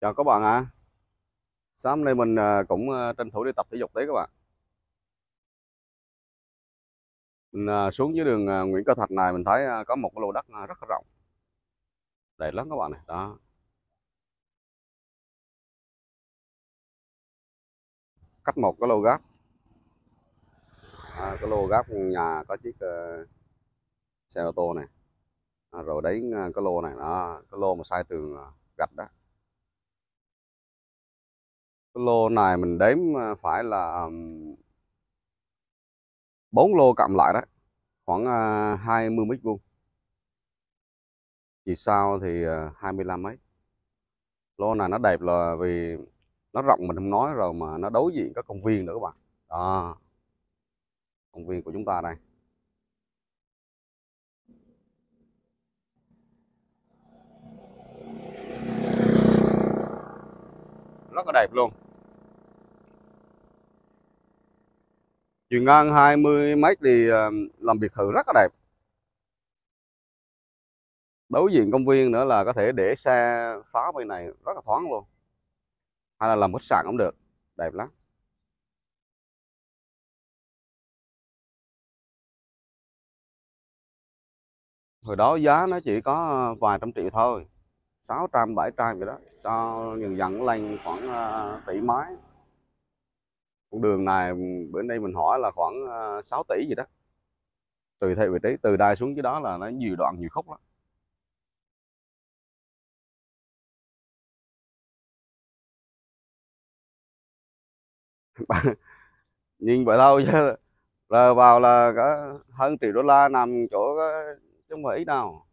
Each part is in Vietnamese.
Chào các bạn ạ. À. Sáng nay mình à, cũng à, tranh thủ đi tập thể dục đấy các bạn. Mình à, xuống dưới đường Nguyễn Cơ Thạch này mình thấy có một cái lô đất rất rộng. Đẹp lắm các bạn này. Đó. Cách một cái lô gác. À, cái lô gác nhà có chiếc uh, xe ô tô này. À, rồi đấy cái lô này đó, cái lô mà sai tường gạch đó cái lô này mình đếm ờ, phải là bốn lô cộng lại đó khoảng ờ, 20 mươi mét vuông. Chỉ sau thì ờ, 25 à, lô này nó đẹp là vì nó rộng mình không nói rồi mà nó đối diện có công viên nữa các bạn. Đó. Công viên của chúng ta đây. Rất là đẹp luôn. Chiều ngang 20 mét thì ờ, làm biệt thự rất là đẹp. Đối diện công viên nữa là có thể để xe phá bên này rất là thoáng luôn. Hay là làm khách sạn cũng được, đẹp lắm. Hồi đó giá nó chỉ có ờ, vài trăm triệu thôi 600 700 vậy đó sau dần dần lên khoảng ờ, tỷ mấy con đường này, bữa nay mình hỏi là khoảng ờ, 6 tỷ gì đó. Từ theo vị trí, từ đây xuống dưới đó là nó nhiều đoạn, nhiều khúc lắm. Nhìn vậy thôi chứ là vào là cả hơn triệu đô la nằm chỗ ờ, chứ không phải ít đâu.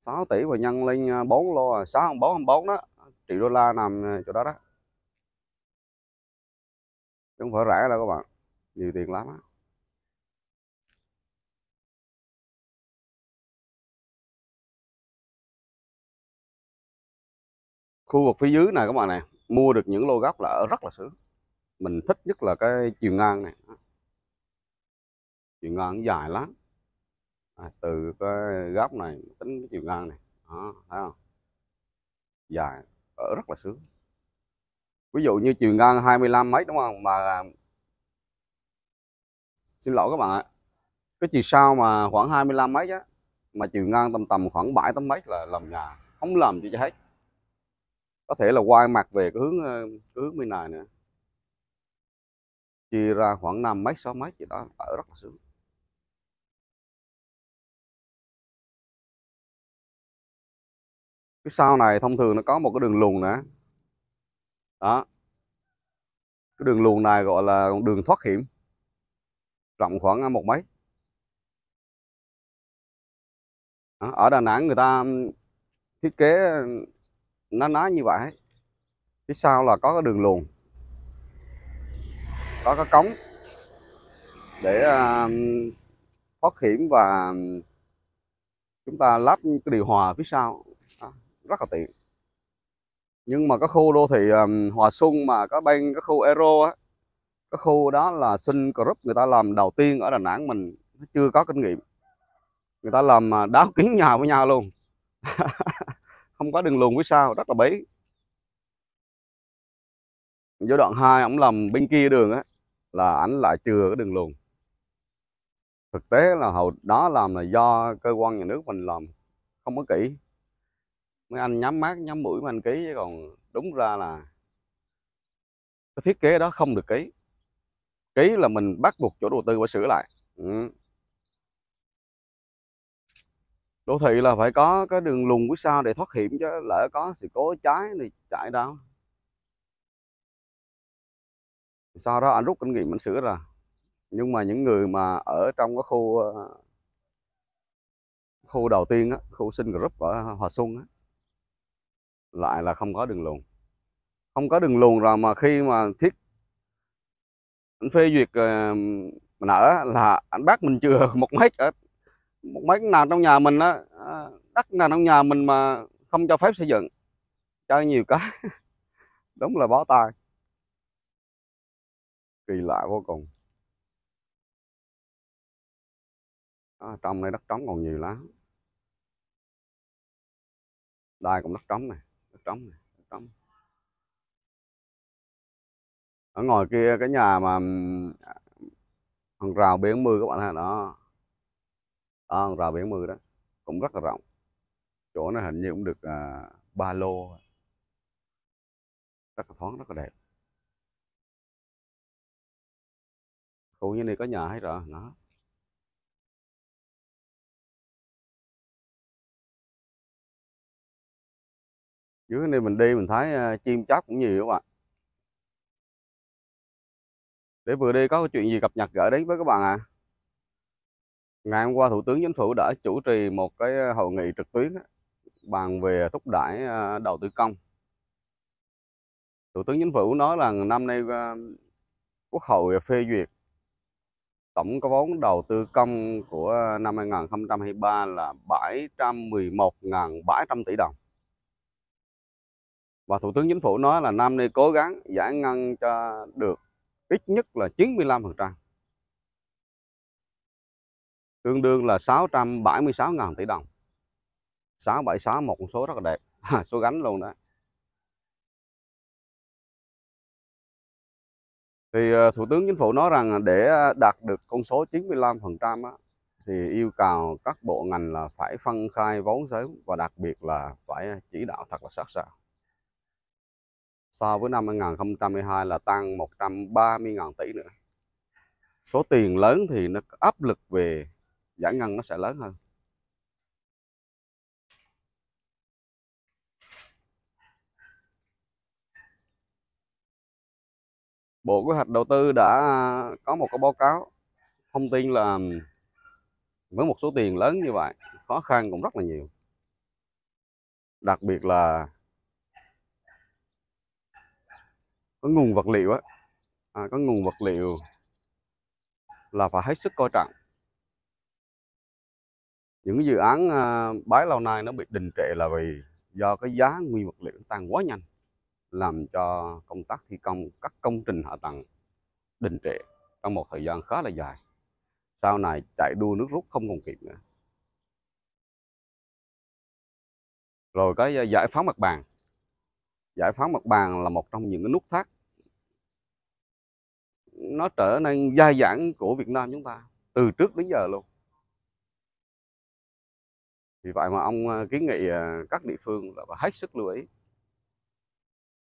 6 tỷ và nhân lên ờ, 4 lô 6 4 4 đó, triệu đô la nằm chỗ đó đó chứ không phải rẻ đâu các bạn. Nhiều tiền lắm á. Khu vực phía dưới này các bạn này mua được những lô gốc là ở rất là sướng mình thích nhất là cái chiều ngang này. Chiều ngang dài lắm. À, từ cái góc này tính cái chiều ngang này. Đó, thấy không? Dài ở rất là sướng ví dụ như chiều ngang 25 mấy, đúng không? Mà à, xin lỗi các bạn ạ. Cái chiều sau mà khoảng 25 mấy á, mà chiều ngang tầm tầm khoảng 7 tấm mấy là làm nhà. Không làm gì cho hết. Có thể là quay mặt về cái hướng cái hướng bên này nữa chia ra khoảng 5 mấy 6 mấy gì đó, ở rất là sướng. Cái sau này thông thường nó có một cái đường lùn nữa đó. Cái đường luồng này gọi là đường thoát hiểm. Rộng khoảng à, một mấy. Đó. ở Đà Nẵng người ta thiết kế nó nói như vậy phía sau là có cái đường luồng. Có cái cống để à, thoát hiểm và chúng ta lắp cái điều hòa phía sau. Đó. rất là tiện nhưng mà cái khu đô thị um, Hòa Xuân mà có bên cái khu Aero á cái khu đó là Sun Group người ta làm đầu tiên ở Đà Nẵng mình chưa có kinh nghiệm. Người ta làm à, đáo kiến nhà với nhau luôn. Không có đường luồng phía sau rất là bấy giai đoạn 2 ông làm bên kia đường á là ảnh lại chừa cái đường luồng. Thực tế là hầu đó làm là do cơ quan nhà nước mình làm không có kỹ mấy anh nhắm mắt nhắm mũi mà anh ký chứ còn đúng ra là cái thiết kế đó không được ký. Ký là mình bắt buộc chủ đầu tư phải sửa lại. Ừ. đô thị là phải có cái đường lùng phía sau để thoát hiểm chứ lỡ có sự cố cháy thì chạy đâu. Sau đó anh rút kinh nghiệm anh sửa ra. Nhưng mà những người mà ở trong cái khu ờ, khu đầu tiên á, khu sinh group ở Hòa Xuân á, lại là không có đường luồn không có đường luồn rồi mà khi mà thiết anh phê duyệt ờ, mình ở là anh bắt mình chừa một mét ở một mét nào trong nhà mình á ờ, đất nào trong nhà mình mà không cho phép xây dựng cho nhiều cái đúng là bó tay. Kỳ lạ vô cùng. À, trong đây đất trống còn nhiều lắm. Đây cũng đất trống này trống này trống. Ở ngoài kia cái nhà mà hàng rào biển mưa các bạn thấy đó. Đó hàng rào biển mưa đó cũng rất là rộng. Chỗ nó hình như cũng được à, ba lô rất là thoáng rất là đẹp. Khu như này có nhà hết rồi nó dưới cái này mình đi mình thấy ờ, chim chóc cũng nhiều các bạn à. để vừa đi có chuyện gì cập nhật gửi đến với các bạn à. Ngày hôm qua thủ tướng chính phủ đã chủ trì một cái ờ, hội nghị trực tuyến bàn về thúc đẩy ờ, đầu tư công. Thủ tướng chính phủ nói rằng năm nay quốc hội phê duyệt tổng có vốn đầu tư công của năm 2023 là 711.700 tỷ đồng và Thủ tướng Chính phủ nói là năm nay cố gắng giải ngân cho được ít nhất là 95%. Tương đương là 676.000 tỷ đồng. 676 một con số rất là đẹp, số gánh luôn đó. Thì ờ, Thủ tướng Chính phủ nói rằng để đạt được con số 95% á, thì yêu cầu các bộ ngành là phải phân khai vốn sớm và đặc biệt là phải chỉ đạo thật là sát sao so với năm 2022 là tăng 130.000 tỷ nữa. Số tiền lớn thì nó áp lực về giải ngân nó sẽ lớn hơn. Bộ Kế hoạch Đầu tư đã có một cái báo cáo thông tin là với một số tiền lớn như vậy, khó khăn cũng rất là nhiều. Đặc biệt là có nguồn vật liệu á. À, có nguồn vật liệu là phải hết sức coi trọng. Những dự án à, bái lâu nay nó bị đình trệ là vì do cái giá nguyên vật liệu tăng quá nhanh làm cho công tác thi công các công trình hạ tầng đình trệ trong một thời gian khá là dài. Sau này chạy đua nước rút không còn kịp nữa. Rồi cái à, giải phóng mặt bằng giải phóng mặt bằng là một trong những cái nút thắt. Nó trở nên dai dẳng của Việt Nam chúng ta từ trước đến giờ luôn. Vì vậy mà ông ờ, kiến nghị ờ, các địa phương là phải hết sức lưu ý.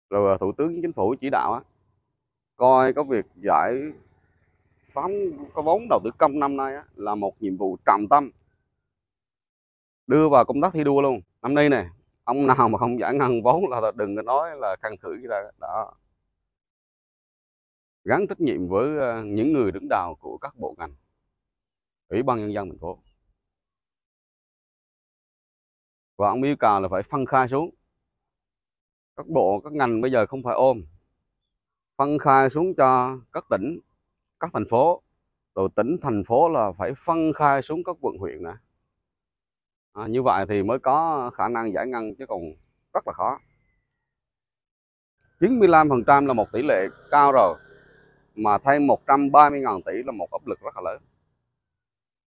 Rồi ờ, thủ tướng chính phủ chỉ đạo á coi có việc giải phóng có vốn đầu tư công năm nay á, là một nhiệm vụ trọng tâm. Đưa vào công tác thi đua luôn. Năm nay này ông nào mà không giải ngân vốn là đừng có nói là khăn khử gì ra đó. Gắn trách nhiệm với ờ, những người đứng đầu của các bộ ngành. Ủy ban nhân dân thành phố. Và ông yêu cầu là phải phân khai xuống. Các bộ, các ngành bây giờ không phải ôm. Phân khai xuống cho các tỉnh, các thành phố. Rồi tỉnh, thành phố là phải phân khai xuống các quận huyện nữa à, như vậy thì mới có khả năng giải ngân chứ còn rất là khó. 95% là một tỷ lệ cao rồi mà thêm 130.000 tỷ là một áp lực rất là lớn.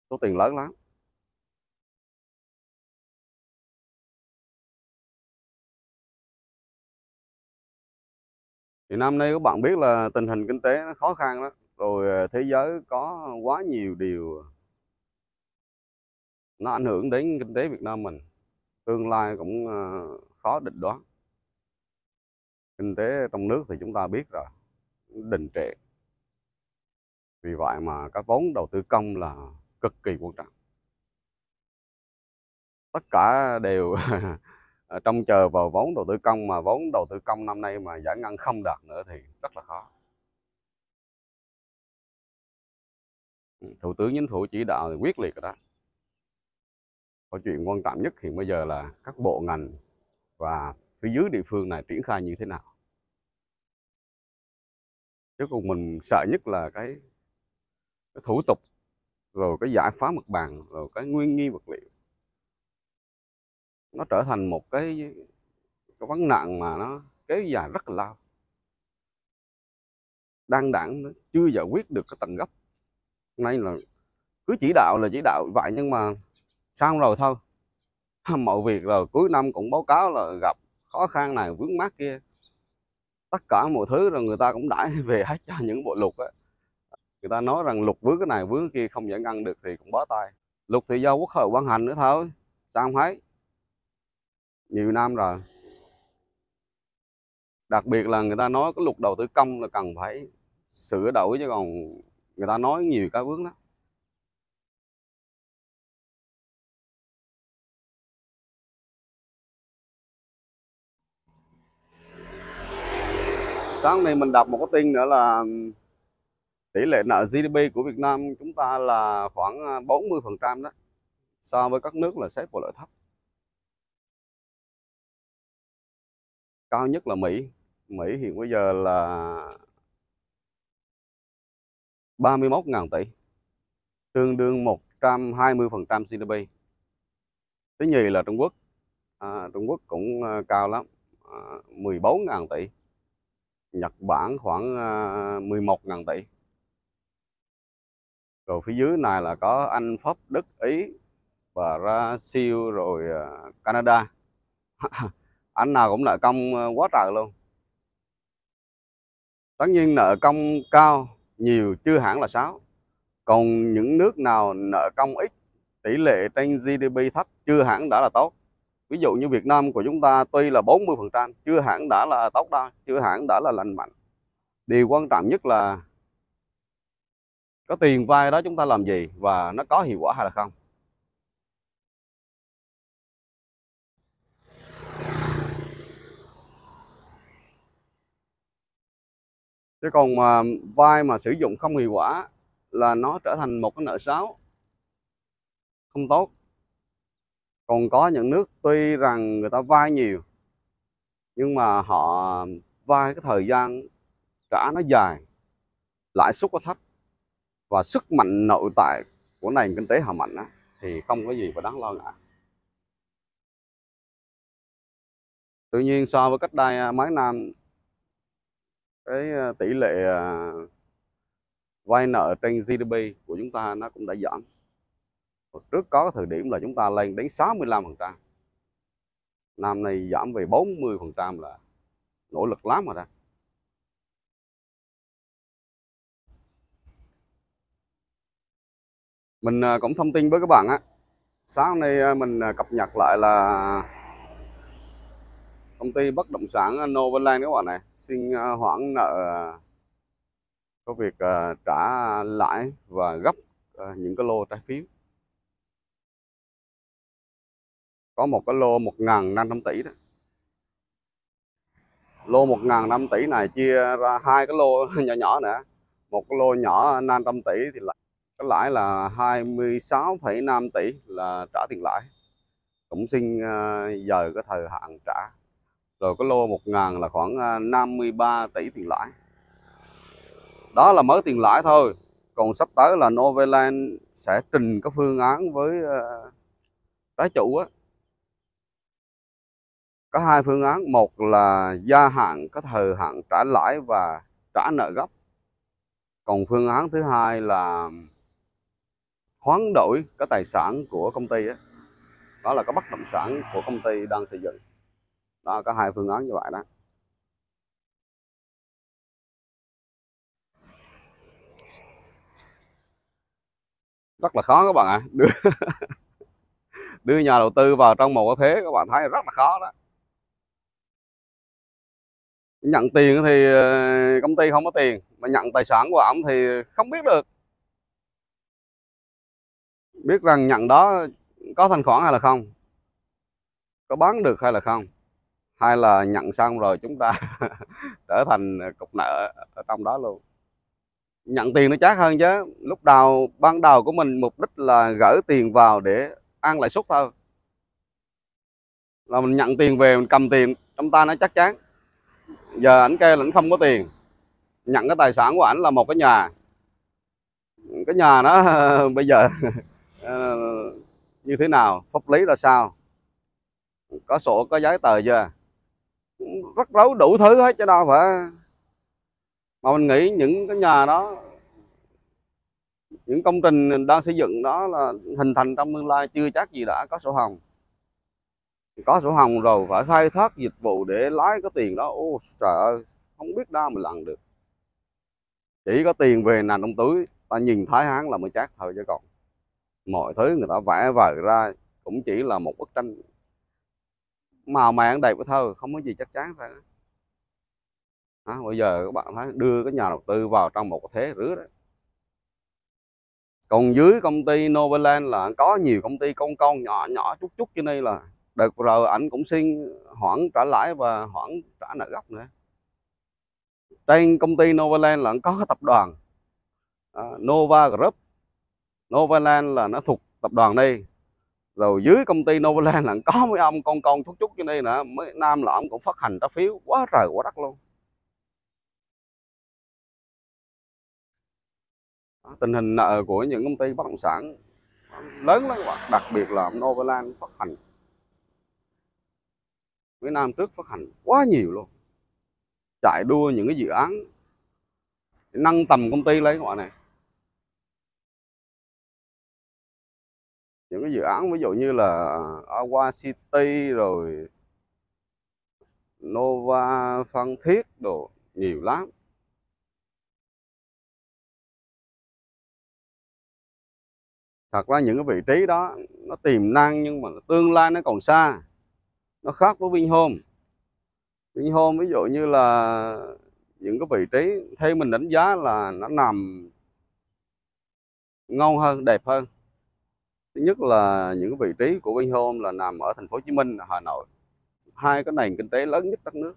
Số tiền lớn lắm. Thì năm nay các bạn biết là tình hình kinh tế nó khó khăn đó rồi ờ, thế giới có quá nhiều điều nó ảnh hưởng đến kinh tế Việt Nam mình. Tương lai cũng ờ, khó định đoán. Kinh tế trong nước thì chúng ta biết rồi, đình trệ. Vì vậy mà các vốn đầu tư công là cực kỳ quan trọng. Tất cả đều trông chờ vào vốn đầu tư công mà vốn đầu tư công năm nay mà giải ngân không đạt nữa thì rất là khó. Thủ tướng chính phủ chỉ đạo thì quyết liệt rồi đó câu chuyện quan trọng nhất hiện bây giờ là các bộ ngành và phía dưới địa phương này triển khai như thế nào. Chứ còn mình sợ nhất là cái cái thủ tục, rồi cái giải phá mặt bằng, rồi cái nguyên nghi vật liệu. Nó trở thành một cái cái vấn nạn mà nó kéo dài rất là lâu. Đang đảng chưa giải quyết được cái tầng gốc. Nay là cứ chỉ đạo là chỉ đạo vậy nhưng mà xong rồi thôi. Mọi việc rồi cuối năm cũng báo cáo là gặp khó khăn này, vướng mắc kia. Tất cả mọi thứ rồi người ta cũng đãi về hết cho những bộ luật á. Người ta nói rằng luật vướng cái này, vướng cái kia, không giải ngăn được thì cũng bó tay. Luật thì do quốc hội ban hành nữa thôi. Sao không thấy? Nhiều năm rồi. Đặc biệt là người ta nói cái luật đầu tư công là cần phải sửa đổi chứ còn người ta nói nhiều cái vướng đó sáng nay mình đọc một cái tin nữa là ừ, tỷ lệ nợ GDP của Việt Nam chúng ta là khoảng à, 40% đó so với các nước là xếp vào loại thấp. Cao nhất là Mỹ. Mỹ hiện bây giờ là 31.000 tỷ tương đương 120% GDP thứ nhì là Trung Quốc. À, Trung Quốc cũng à, cao lắm à, 14.000 tỷ. Nhật Bản khoảng ờ, 11.000 tỷ rồi phía dưới này là có Anh, Pháp, Đức, Ý và Brazil rồi ờ, Canada. Anh nào cũng nợ công ờ, quá trời luôn. Tất nhiên nợ công cao, nhiều chưa hẳn là xấu còn những nước nào nợ công ít, tỷ lệ trên GDP thấp chưa hẳn đã là tốt ví dụ như Việt Nam của chúng ta tuy là 40% chưa hẳn đã là tốt đâu chưa hẳn đã là lành mạnh. Điều quan trọng nhất là có tiền vay đó chúng ta làm gì và nó có hiệu quả hay là không. Chứ còn mà vay mà sử dụng không hiệu quả là nó trở thành một cái nợ xấu, không tốt còn có những nước tuy rằng người ta vay nhiều nhưng mà họ vay cái thời gian trả nó dài lãi suất nó thấp và sức mạnh nội tại của nền kinh tế họ mạnh á, thì không có gì phải đáng lo ngại. Tự nhiên so với cách đây à, mấy năm cái à, tỷ lệ à, vay nợ trên GDP của chúng ta nó cũng đã giảm trước có thời điểm là chúng ta lên đến 65% năm nay giảm về 40% là nỗ lực lắm rồi đó. Mình à, cũng thông tin với các bạn á, sáng nay à, mình à, cập nhật lại là công ty bất động sản Novaland các bạn này, xin hoãn nợ có việc trả lãi và gấp những cái lô trái phiếu. Có một cái lô 1.500 tỷ đó. Lô 1.500 tỷ này chia ra hai cái lô nhỏ nhỏ nữa một cái lô nhỏ 500 tỷ thì lại cái lãi là 26,5 tỷ là trả tiền lãi. Cũng xin ờ, giờ cái thời hạn trả. Rồi cái lô 1.000 là khoảng ờ, 53 tỷ tiền lãi. Đó là mới tiền lãi thôi. Còn sắp tới là Novaland sẽ trình cái phương án với ờ, trái chủ á có hai phương án. Một là gia hạn có thời hạn trả lãi và trả nợ gốc. Còn phương án thứ hai là hoán đổi cái tài sản của công ty đó, đó là cái bất động sản của công ty đang xây dựng. Đó có hai phương án như vậy đó. Rất là khó các bạn ạ. À. đưa đưa nhà đầu tư vào trong một cái thế các bạn thấy rất là khó đó nhận tiền thì ờ, công ty không có tiền, mà nhận tài sản của ổng thì không biết được. Biết rằng nhận đó có thanh khoản hay là không? Có bán được hay là không? Hay là nhận xong rồi chúng ta trở thành cục nợ ở trong đó luôn? Nhận tiền nó chắc hơn chứ. Lúc đầu, ban đầu của mình mục đích là gửi tiền vào để ăn lãi suất thôi. Là mình nhận tiền về, mình cầm tiền, trong ta nó chắc chắn giờ ảnh kêu là ảnh không có tiền. Nhận cái tài sản của ảnh là một cái nhà. Cái nhà nó bây giờ ờ, như thế nào, pháp lý là sao? Có sổ, có giấy tờ chưa? Rất rấu đủ thứ hết chứ đâu phải. Mà mình nghĩ những cái nhà đó, những công trình đang xây dựng đó là hình thành trong tương lai chưa chắc gì đã có sổ hồng có sổ hồng rồi phải khai thác dịch vụ để lái cái tiền đó. Ô trời ơi không biết đâu mà lần được. Chỉ có tiền về nằm trong túi ta nhìn thái hán là mới chát thôi chứ còn. Mọi thứ người ta vẽ vời ra cũng chỉ là một bức tranh màu màng đẹp thơ, không có gì chắc chắn ra. À, bây giờ các bạn thấy đưa cái nhà đầu tư vào trong một cái thế rứa đấy còn dưới công ty Novaland là có nhiều công ty con con nhỏ nhỏ chút chút cho nên là đợt rồi ảnh cũng xin hoãn trả lãi và hoãn trả nợ gốc nữa. Trên công ty Novaland là có cái tập đoàn uh, Nova Group. Novaland là nó thuộc tập đoàn đây. Rồi dưới công ty Novaland là có mấy ông con con chút chút như đây nữa mấy nam là ông cũng phát hành trái phiếu quá trời quá đất luôn. À, tình hình nợ của những công ty bất động sản lớn lắm các bạn đặc biệt là Novaland phát hành với Nam trước phát hành quá nhiều luôn. Chạy đua những cái dự án nâng tầm công ty lấy các bạn này. Những cái dự án ví dụ như là Aqua City rồi Nova Phan Thiết đồ, nhiều lắm. Thật ra những cái vị trí đó nó tiềm năng nhưng mà tương lai nó còn xa nó khác với Vinhome. Vinhome ví dụ như là những cái vị trí theo mình đánh giá là nó nằm ngon hơn, đẹp hơn. Thứ nhất là những cái vị trí của Vinhome là nằm ở thành phố Hồ Chí Minh, Hà Nội. Hai cái nền kinh tế lớn nhất đất nước.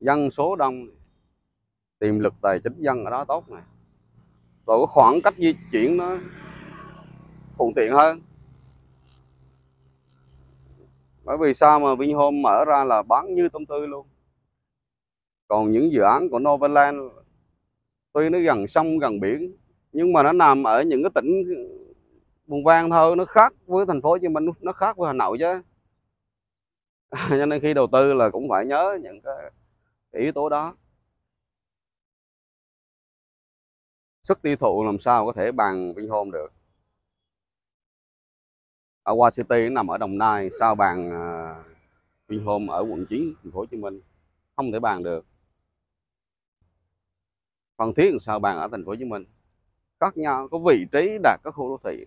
Dân số đông. Tiềm lực tài chính dân ở đó tốt này. Rồi cái khoảng cách di chuyển nó thuận tiện hơn bởi vì sao mà Vinhome mở ra là bán như tôm tươi luôn? Còn những dự án của Novaland tuy nó gần sông gần biển nhưng mà nó nằm ở những cái tỉnh vùng vang thôi nó khác với thành phố Hồ Chí Minh nó khác với Hà Nội chứ. Cho nên khi đầu tư là cũng phải nhớ những cái, cái yếu tố đó. Sức tiêu thụ làm sao có thể bằng Vinhome được? Aqua City nằm ở Đồng Nai, sao bàn à, Vinhome ở quận 9 thành phố Hồ Chí Minh? Không thể bàn được. Phan Thiết sao bàn ở thành phố Hồ Chí Minh? Khác nhau, có vị trí đạt các khu đô thị.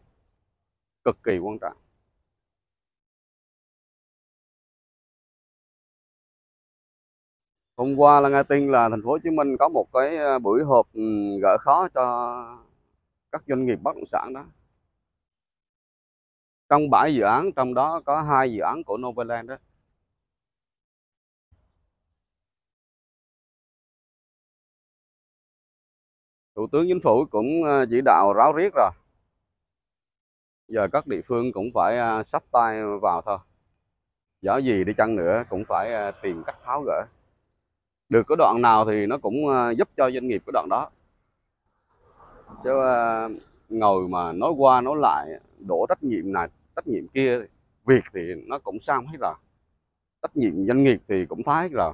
Cực kỳ quan trọng. Hôm qua là nghe tin là thành phố Hồ Chí Minh có một cái à, buổi họp ừ, gỡ khó cho các doanh nghiệp bất động sản đó trong bảy dự án, trong đó có hai dự án của Novaland đó. Thủ tướng Chính phủ cũng ờ, chỉ đạo ráo riết rồi. Giờ các địa phương cũng phải ờ, sắp tay vào thôi. Giỏ gì đi chăng nữa cũng phải ờ, tìm cách tháo gỡ. Được cái đoạn nào thì nó cũng giúp cho doanh nghiệp cái đoạn đó. Chứ ngồi mà nói qua nói lại đổ trách nhiệm này, trách nhiệm kia, việc thì nó cũng xong hết rồi. Trách nhiệm doanh nghiệp thì cũng thấy rồi.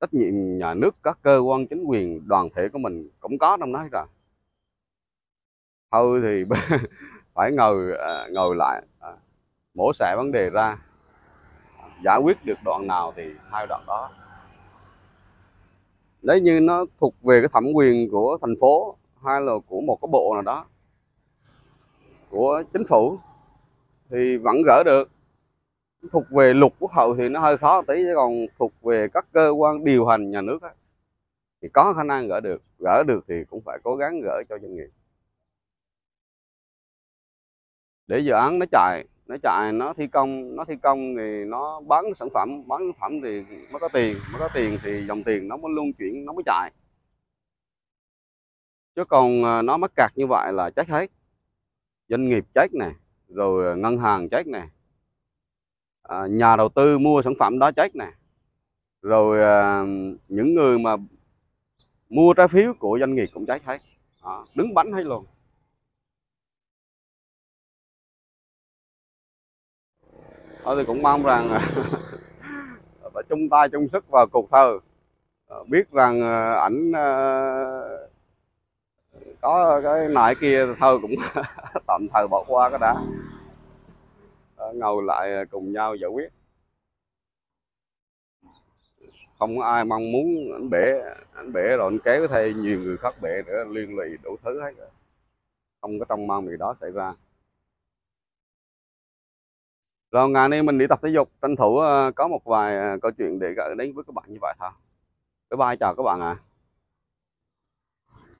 Trách nhiệm nhà nước, các cơ quan, chính quyền, đoàn thể của mình cũng có trong đó hết rồi. Thôi thì phải ngồi à, ngồi lại à, mổ xẻ vấn đề ra. Giải quyết được đoạn nào thì hai đoạn đó. Nếu như nó thuộc về cái thẩm quyền của thành phố, hay là của một cái bộ nào đó của chính phủ thì vẫn gỡ được. Thuộc về luật quốc hội thì nó hơi khó tí chứ còn thuộc về các cơ quan điều hành nhà nước ấy, thì có khả năng gỡ được. Gỡ được thì cũng phải cố gắng gỡ cho doanh nghiệp. Để dự án nó chạy nó chạy nó thi công nó thi công thì nó bán sản phẩm bán sản phẩm thì mới có tiền mới có tiền thì dòng tiền nó mới luân chuyển nó mới chạy. Chứ còn à, nó mắc cạt như vậy là chắc hết doanh nghiệp chết này, rồi ờ, ngân hàng chết này, à, nhà đầu tư mua sản phẩm đó chết này, rồi à, những người mà mua trái phiếu của doanh nghiệp cũng chết hết. À, đứng bánh hay luôn. Thôi thì cũng mong rằng phải chung tay chung sức vào cuộc thơ. À, biết rằng à, ảnh à, có cái nại kia thôi cũng tạm thời bỏ qua cái đã. Ngồi lại cùng nhau giải quyết. Không có ai mong muốn anh bể anh bể rồi anh kéo thêm nhiều người khác bể nữa liên lụy đủ thứ hết không có trong mong gì đó xảy ra. Rồi ngày nay mình đi tập thể dục. Tranh thủ ờ, có một vài ờ, câu chuyện để gửi đến với các bạn như vậy thôi. Bye bye, chào các bạn ạ. à.